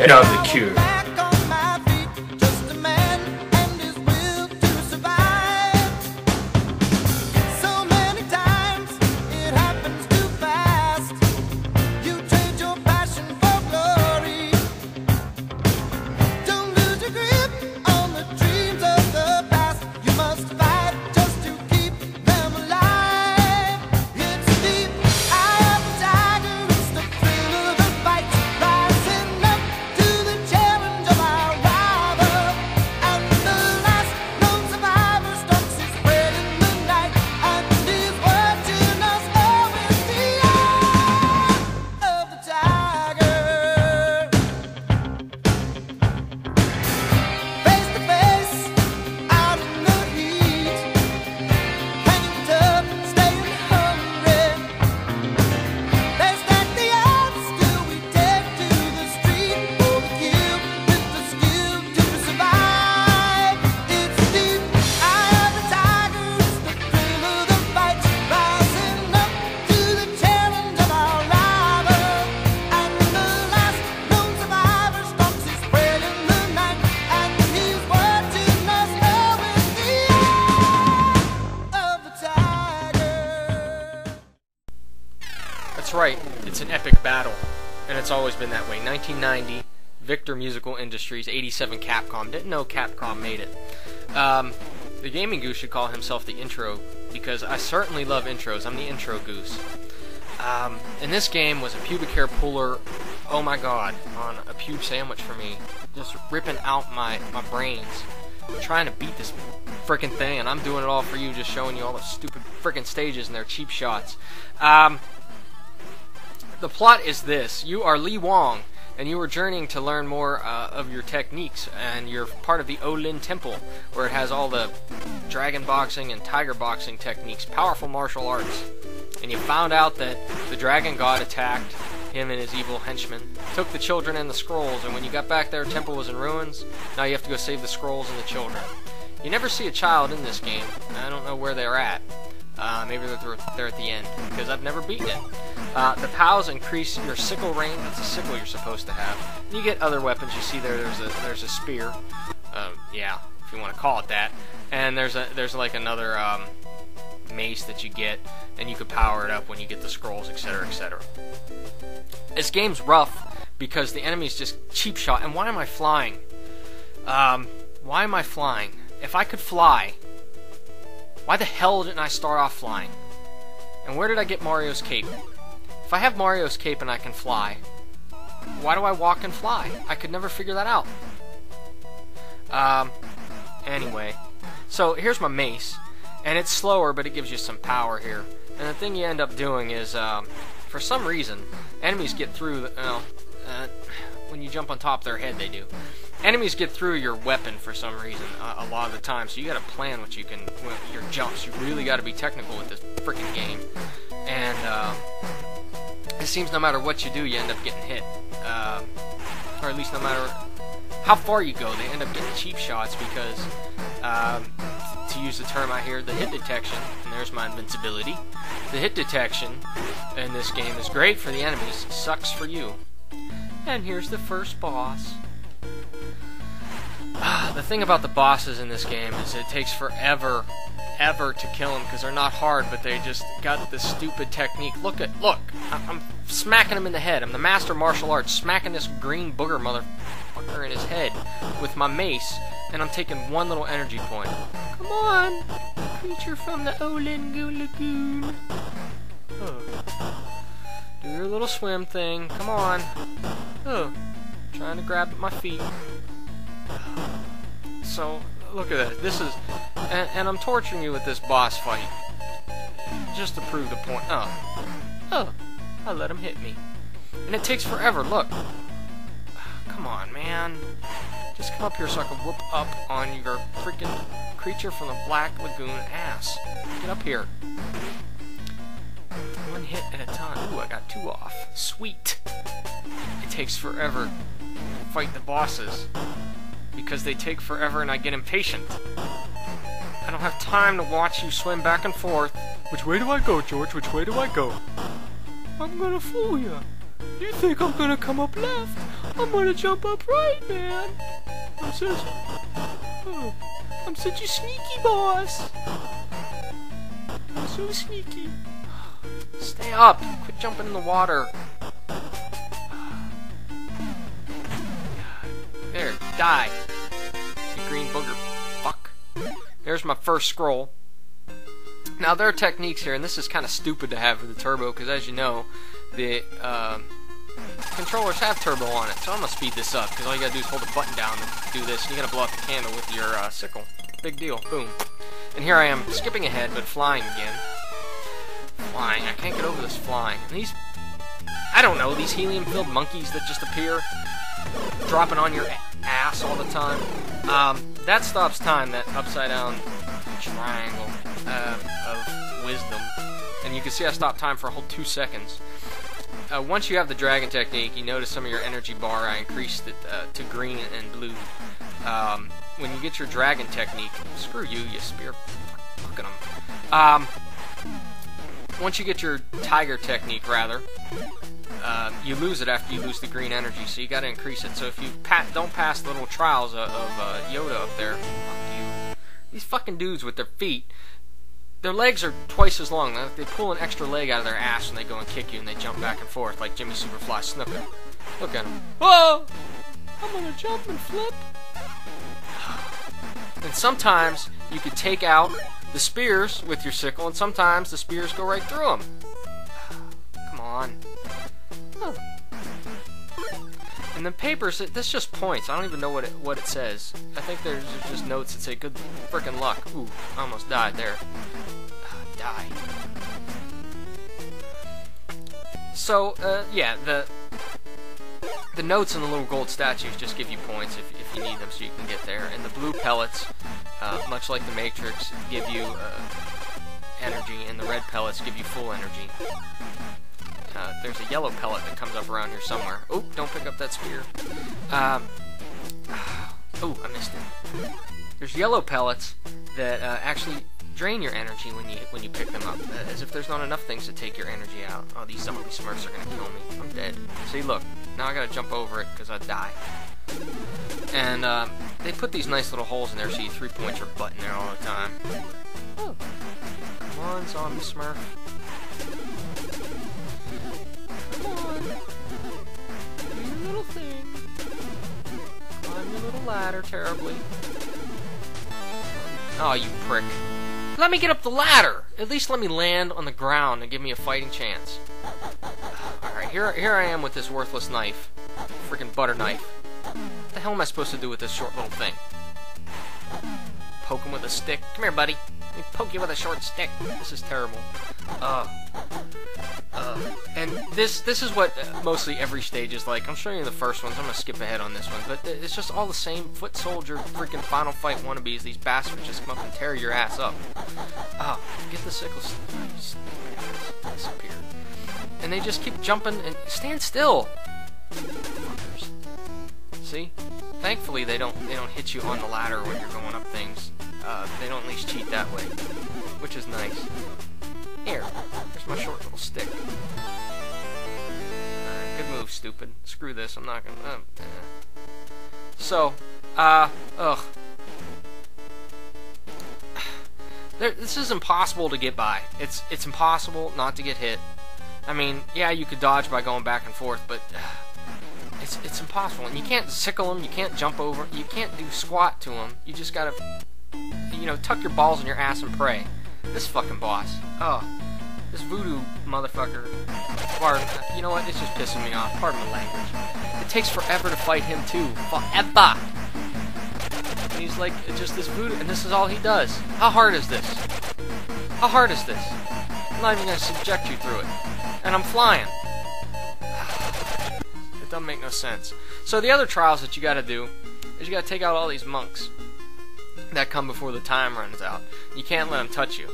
And I'm the cure. That's right, it's an epic battle, and it's always been that way. 1990, Victor Musical Industries, 87 Capcom. Didn't know Capcom made it. Um, the Gaming Goose should call himself the intro, because I certainly love intros. I'm the intro goose. Um, and this game was a pubic hair puller, oh my god, on a pube sandwich for me. Just ripping out my, my brains. Trying to beat this freaking thing, and I'm doing it all for you, just showing you all the stupid freaking stages and their cheap shots. Um, the plot is this. You are Lee Wong and you are journeying to learn more uh, of your techniques and you're part of the Oh-Lin temple where it has all the dragon boxing and tiger boxing techniques powerful martial arts. And you found out that the dragon god attacked him and his evil henchmen took the children and the scrolls and when you got back there temple was in ruins. Now you have to go save the scrolls and the children. You never see a child in this game. I don't know where they're at uh, maybe they're, they're at the end because I've never beaten it. Uh, the POWs increase your sickle range. That's a sickle you're supposed to have. And you get other weapons. You see there. There's a there's a spear. Um, yeah, if you want to call it that. And there's a there's like another um, mace that you get, and you could power it up when you get the scrolls, etc., etc. This game's rough because the enemy's just cheap shot. And why am I flying? Um, why am I flying? If I could fly, why the hell didn't I start off flying? And where did I get Mario's cape? If I have Mario's cape and I can fly, why do I walk and fly? I could never figure that out. Um, anyway. So here's my mace. And it's slower, but it gives you some power here. And the thing you end up doing is, um, for some reason, enemies get through, the, well, uh, when you jump on top of their head, they do. Enemies get through your weapon for some reason uh, a lot of the time, so you got to plan what you can, your jumps. You really got to be technical with this freaking game. And uh, it seems no matter what you do, you end up getting hit. Uh, or at least no matter how far you go, they end up getting cheap shots because, um, to use the term I hear, the hit detection, and there's my invincibility. The hit detection in this game is great for the enemies, sucks for you. And here's the first boss. the thing about the bosses in this game is it takes forever, ever to kill them because they're not hard, but they just got this stupid technique. Look at, look, I- I'm smacking him in the head. I'm the master martial arts, smacking this green booger motherfucker in his head with my mace, and I'm taking one little energy point. Come on, creature from the Olengu Lagoon. Oh. Do your little swim thing. Come on. Oh, trying to grab at my feet. So, look at that. This is, and, and I'm torturing you with this boss fight, just to prove the point. Oh, oh, I let him hit me, and it takes forever. Look, come on, man. Just come up here so I can whoop up on your freaking creature from the Black Lagoon ass. Get up here. One hit at a time. Ooh, I got two off. Sweet. It takes forever fight the bosses because they take forever and I get impatient. I don't have time to watch you swim back and forth. Which way do I go, George? Which way do I go? I'm gonna fool you. You think I'm gonna come up left? I'm gonna jump up right, man. I'm such, oh, I'm such a sneaky boss. I'm so sneaky. Stay up. Quit jumping in the water. There, die. Booger. Fuck. There's my first scroll. Now, there are techniques here, and this is kind of stupid to have for the turbo, because as you know, the uh, controllers have turbo on it. So I'm going to speed this up, because all you got to do is hold the button down to do this, and you got to blow out the candle with your uh, sickle. Big deal. Boom. And here I am, skipping ahead, but flying again. Flying. I can't get over this flying. And these, I don't know, these helium-filled monkeys that just appear, dropping on your ass all the time. Um, that stops time, that upside-down triangle uh, of wisdom. And you can see I stopped time for a whole two seconds. Uh, once you have the dragon technique, you notice some of your energy bar, I increased it uh, to green and blue. Um, when you get your dragon technique, screw you, you spear fucking them. Um, once you get your tiger technique, rather, uh, you lose it after you lose the green energy, so you got to increase it. So if you don't pass little trials of, of uh, Yoda up there, fuck you. These fucking dudes with their feet, their legs are twice as long. They pull an extra leg out of their ass when they go and kick you, and they jump back and forth like Jimmy Superfly Snuka. Look at him. Whoa! I'm gonna jump and flip. And sometimes you could take out the spears with your sickle, and sometimes the spears go right through them. Come on. And the papers, that's just points. I don't even know what it, what it says. I think there's just notes that say good freaking luck. Ooh, I almost died there. Die. So, uh, yeah, the the notes and the little gold statues just give you points if, if you need them so you can get there. And the blue pellets, uh, much like the Matrix, give you uh, energy, and the red pellets give you full energy. Uh, there's a yellow pellet that comes up around here somewhere. Oh, don't pick up that spear. Um, oh, I missed it. There's yellow pellets that uh, actually drain your energy when you when you pick them up, uh, as if there's not enough things to take your energy out. Oh, these zombie smurfs are gonna kill me. I'm dead. See, look. Now I gotta jump over it because I die. And uh, they put these nice little holes in there so you three point your butt in there all the time. Oh. Come on, zombie smurf. Do your little thing. Climb your little ladder terribly. Oh, you prick. Let me get up the ladder! At least let me land on the ground and give me a fighting chance. Alright, here, here I am with this worthless knife. Freaking butter knife. What the hell am I supposed to do with this short little thing? Poke him with a stick. Come here, buddy. Let me poke you with a short stick. This is terrible. Uh, uh, and this this is what uh, mostly every stage is like. I'm showing you the first ones. I'm gonna skip ahead on this one, but it's just all the same foot soldier freaking Final Fight wannabes. These bastards just come up and tear your ass up. Oh, get the sickle. Disappear. And they just keep jumping and stand still. Fuckers. See? Thankfully, they don't they don't hit you on the ladder when you're going up things. Uh, they don't at least cheat that way, which is nice. Here, here's my short little stick. Move, stupid. Screw this, I'm not gonna... Uh. So, Uh, ugh. There, this is impossible to get by. It's it's impossible not to get hit. I mean, yeah, you could dodge by going back and forth, but uh, it's it's impossible. And you can't sickle them. You can't jump over. You can't do squat to them. You just gotta, you know, tuck your balls in your ass and pray. This fucking boss. Oh, this voodoo motherfucker. Pardon, you know what? It's just pissing me off. Pardon my language. It takes forever to fight him too. Forever. And he's like just this voodoo, and this is all he does. How hard is this? How hard is this? I'm not even gonna subject you through it, and I'm flying. It doesn't make no sense. So the other trials that you got to do is you got to take out all these monks that come before the time runs out. You can't let them touch you,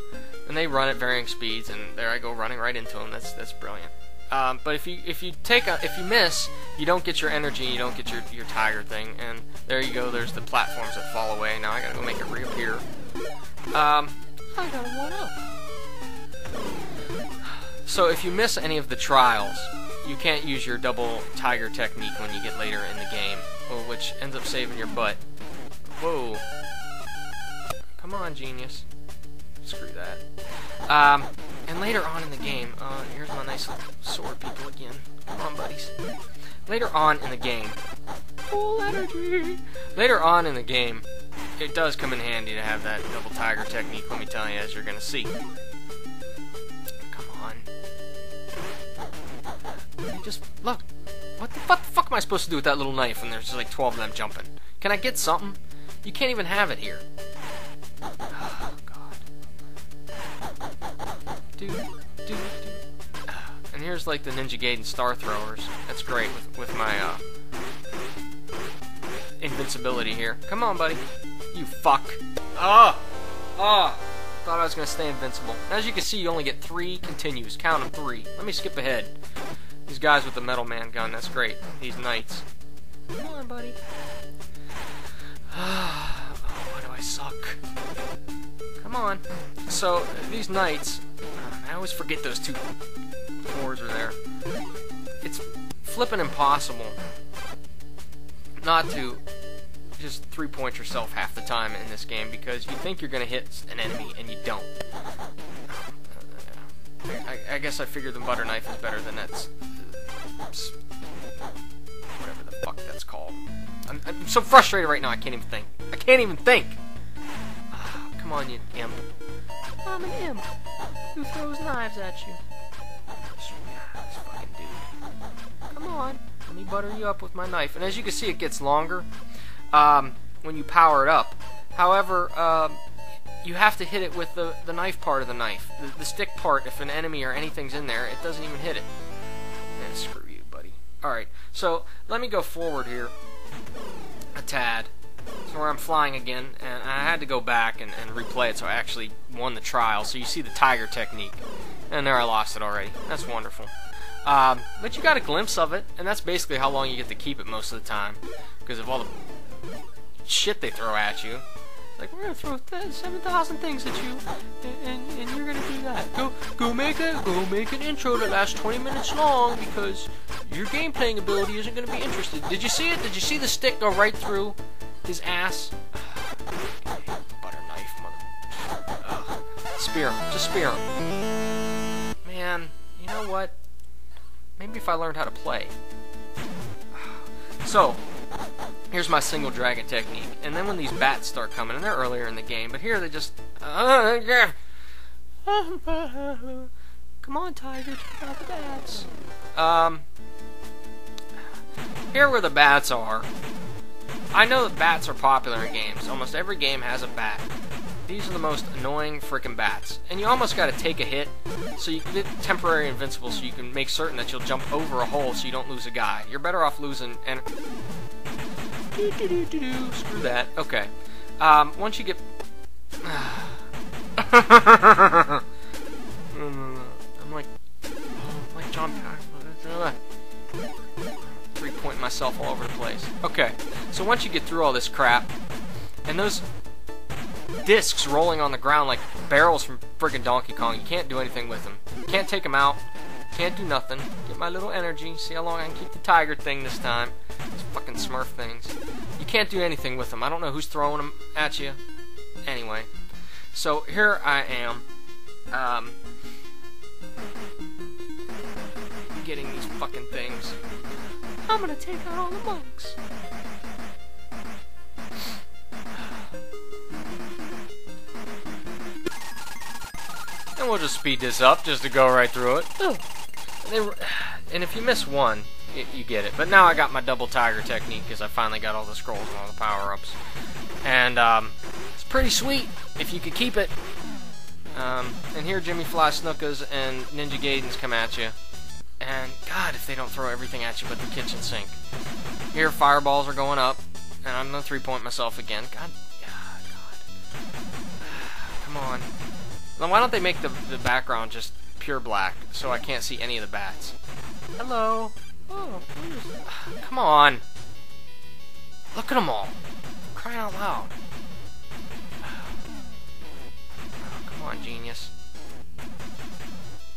and they run at varying speeds, and there I go running right into them. That's that's brilliant. Um, but if you if you take a if you miss, you don't get your energy, you don't get your your tiger thing, and there you go. There's the platforms that fall away. Now I gotta go make it reappear. Um, I got one up. So if you miss any of the trials, you can't use your double tiger technique when you get later in the game, which ends up saving your butt. Whoa. Come on, genius. Screw that. Um, and later on in the game, uh, here's my nice sword people again. Come on, buddies. Later on in the game, full energy. Later on in the game, it does come in handy to have that double tiger technique. Let me tell you, as you're gonna see. Come on. Just look. What the, what the fuck am I supposed to do with that little knife when there's like 12 of them jumping? Can I get something? You can't even have it here. God. Dude, dude, dude. And here's like the Ninja Gaiden Star Throwers. That's great with, with my uh, invincibility here. Come on, buddy. You fuck. Ah! Ah! Thought I was gonna stay invincible. As you can see, you only get three continues. Count them three. Let me skip ahead. These guys with the Metal Man gun, that's great. These knights. Come on, buddy. oh, why do I suck? Come on. So, these knights, always forget those two fours are there. It's flipping impossible not to just three point yourself half the time in this game because you think you're going to hit an enemy and you don't. Uh, I, I, guess I figured the butter knife is better than that's whatever the fuck that's called. I'm, I'm, so frustrated right now. I can't even think. I can't even think. Oh, come on, you imp. I'm an imp who throws knives at you. This fucking dude. Come on. Let me butter you up with my knife. And as you can see, it gets longer um, when you power it up. However, um, you have to hit it with the, the knife part of the knife. The, the stick part, if an enemy or anything's in there, it doesn't even hit it. Eh, screw you, buddy. Alright, so let me go forward here a tad. So where I'm flying again, and I had to go back and, and replay it so I actually won the trial. So you see the tiger technique. And there I lost it already. That's wonderful. Um, but you got a glimpse of it, and that's basically how long you get to keep it most of the time. Because of all the shit they throw at you. Like, we're gonna throw 7,000 things at you, and, and, and, you're gonna do that. Go, go make a, go make an intro that lasts 20 minutes long, because your game playing ability isn't gonna be interested. Did you see it? Did you see the stick go right through his ass? Butter knife, mother. Ugh. Spear him. Just spear him. Man, you know what? Maybe if I learned how to play. So, here's my single dragon technique. And then when these bats start coming, and they're earlier in the game, but here they just... Uh, yeah. Come on, Tiger, check out the bats. Um, here where the bats are. I know that bats are popular in games. Almost every game has a bat. These are the most annoying freaking bats. And you almost gotta take a hit so you get temporary invincible so you can make certain that you'll jump over a hole so you don't lose a guy. You're better off losing and. Screw that. Okay. Um, once you get I'm like I'm like John three point myself all over the place. Okay. So once you get through all this crap and those discs rolling on the ground like barrels from friggin' Donkey Kong. You can't do anything with them. Can't take them out. Can't do nothing. Get my little energy. See how long I can keep the tiger thing this time. These fucking Smurf things. You can't do anything with them. I don't know who's throwing them at you. Anyway, so here I am, um, getting these fucking things. I'm gonna take out all the monks. And we'll just speed this up just to go right through it. They, and if you miss one, you get it. But now I got my double tiger technique because I finally got all the scrolls and all the power-ups. And um, it's pretty sweet if you could keep it. Um, and here Jimmy Fly Snukas and Ninja Gaidens come at you. And God, if they don't throw everything at you but the kitchen sink. Here fireballs are going up. And I'm gonna three point myself again. God, God, God. Come on. Then why don't they make the, the background just pure black so I can't see any of the bats? Hello. Oh. Come on. Look at them all. crying out loud. Oh, come on, genius.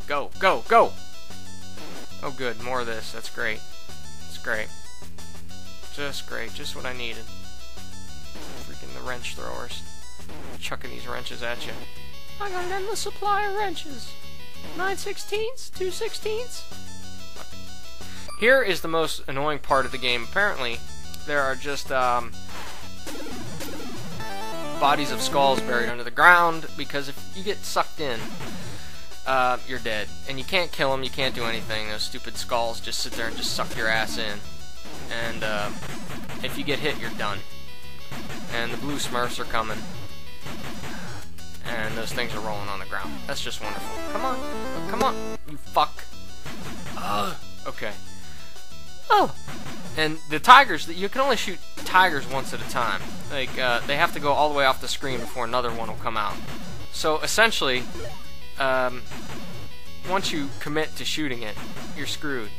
Go, go, go! Oh good, more of this. That's great. That's great. Just great. Just what I needed. Freaking the wrench throwers. Chucking these wrenches at you. I got an endless supply of wrenches. 9 sixteenths? 2 sixteenths? Here is the most annoying part of the game. Apparently, there are just um, bodies of skulls buried under the ground because if you get sucked in, uh, you're dead. And you can't kill them, you can't do anything. Those stupid skulls just sit there and just suck your ass in. And uh, if you get hit, you're done. And the blue smurfs are coming and those things are rolling on the ground. That's just wonderful. Come on. Come on, you fuck. Ugh. Okay. Oh. And the tigers, you can only shoot tigers once at a time. Like, uh, they have to go all the way off the screen before another one will come out. So, essentially, um, once you commit to shooting it, you're screwed.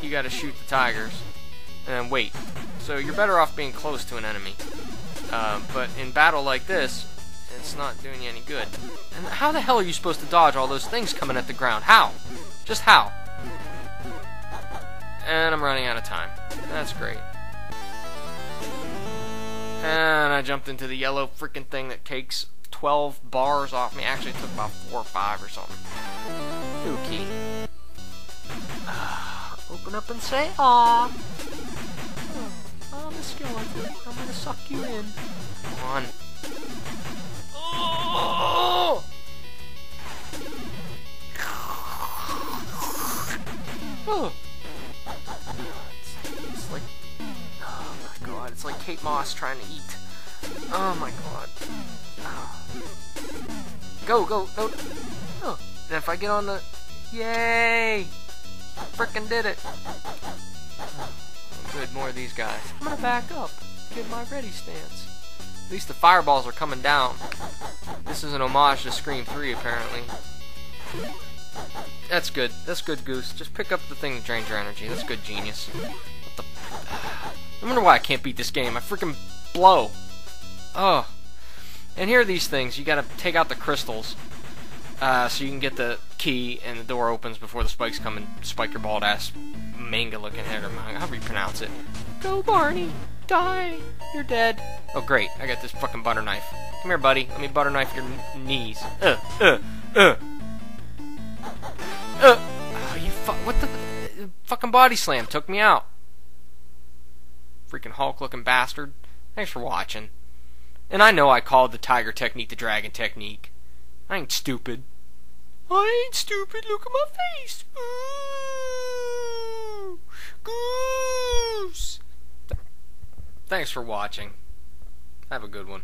You gotta shoot the tigers, and then wait. So, you're better off being close to an enemy. Uh, but in battle like this, it's not doing you any good. And how the hell are you supposed to dodge all those things coming at the ground? How? Just how? And I'm running out of time. That's great. And I jumped into the yellow freaking thing that takes 12 bars off me. Actually, it took about 4 or 5 or something. Ooh, Open up and say, Aw. I'm a skeleton. I'm gonna suck you in. Come on. Oh! It's, it's like, oh my god, it's like Kate Moss trying to eat. Oh my god. Go, go, go. Oh. And if I get on the, yay! Frickin' did it. Good, more of these guys. I'm gonna back up. Get my ready stance. At least the fireballs are coming down. This is an homage to Scream 3, apparently. That's good. That's good, Goose. Just pick up the thing that drains your energy. That's good, genius. What the... I wonder why I can't beat this game. I freaking blow. Oh. And here are these things. You gotta take out the crystals. Uh, so you can get the key and the door opens before the spikes come and spike your bald ass manga looking head or however you pronounce it. Go Barney! Die! You're dead. Oh, great. I got this fucking butter knife. Come here, buddy. Let me butter knife your knees. Uh, uh, uh. Uh. Oh, you fuck. What the. Uh, fucking body slam took me out. Freaking Hulk looking bastard. Thanks for watching. And I know I called the tiger technique the dragon technique. I ain't stupid. I ain't stupid. Look at my face. Ooh. Goose. Thanks for watching. Have a good one.